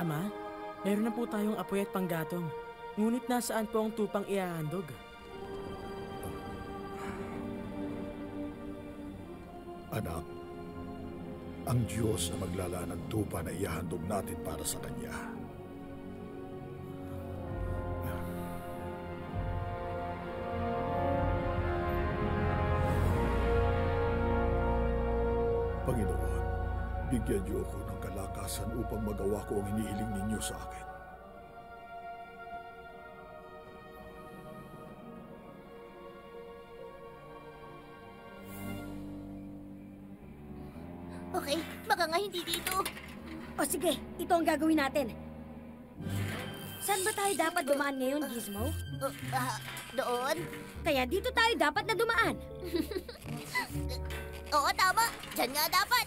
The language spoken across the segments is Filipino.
Ama, meron na po tayong apoy at panggatong. Ngunit nasaan po ang tupang iahandog? Anak, ang Diyos na maglala ng tupa na ihahandog natin para sa Kanya. Panginoon, bigyan niyo ako ng kalakasan upang magawa ko ang hinihiling ninyo sa akin. Okay, baka nga hindi dito. O sige, ito ang gagawin natin. Saan ba tayo dapat dumaan ngayon, Gizmo? Uh, ah, doon? Kaya dito tayo dapat na dumaan. Oo, tama. Diyan nga dapat.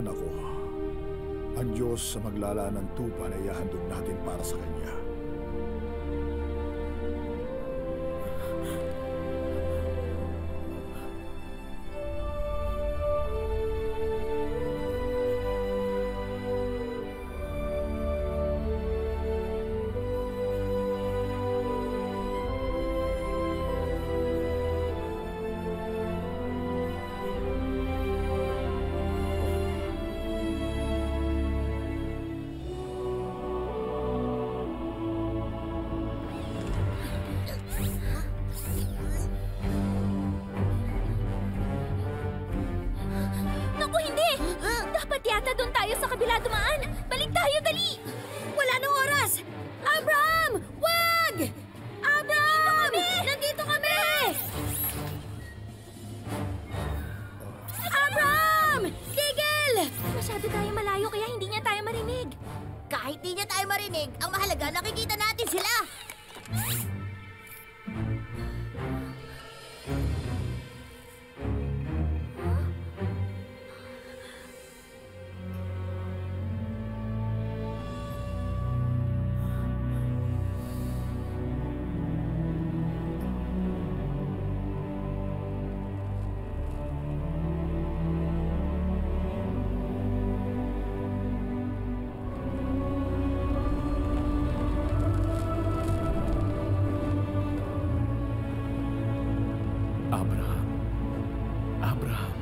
Anak ko, ang Diyos sa maglala ng tupa na ihahandog natin para sa Kanya. Dapat yata doon tayo sa kabila dumaan. Balik tayo, dali! Wala nang oras! Abram! Wag! Abram! Nandito kami! Abram! Tigil! Masyado tayo malayo kaya hindi niya tayo marinig. Kahit di niya tayo marinig, ang mahalaga nakikita natin sila. Abraham, Abraham,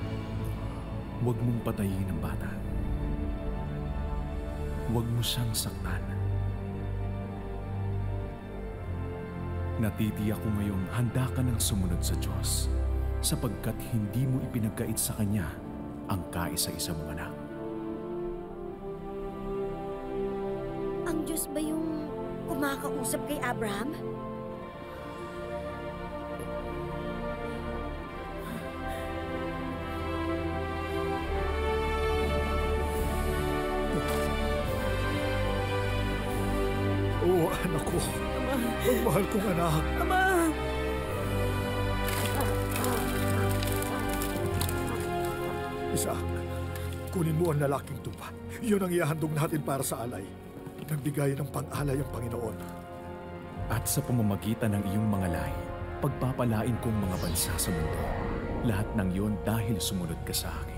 huwag mong patayin ang bata. Huwag mo siyang saktan. Natitiyak ko ngayong handa ka ng sumunod sa Diyos sapagkat hindi mo ipinagkait sa Kanya ang kaisa-isa mong anak. Ang Diyos ba yung kumakausap kay Abraham? Oo, anak ko. Ang mahal kong anak. Ama! Isaac, kunin mo ang lalaking tupa. Iyon ang ihahandog natin para sa alay. Nagbigay ng pang-alay ang Panginoon. At sa pamamagitan ng iyong mga lahi, pagpapalain kong mga bansa sa mundo. Lahat ng iyon dahil sumunod ka sa akin.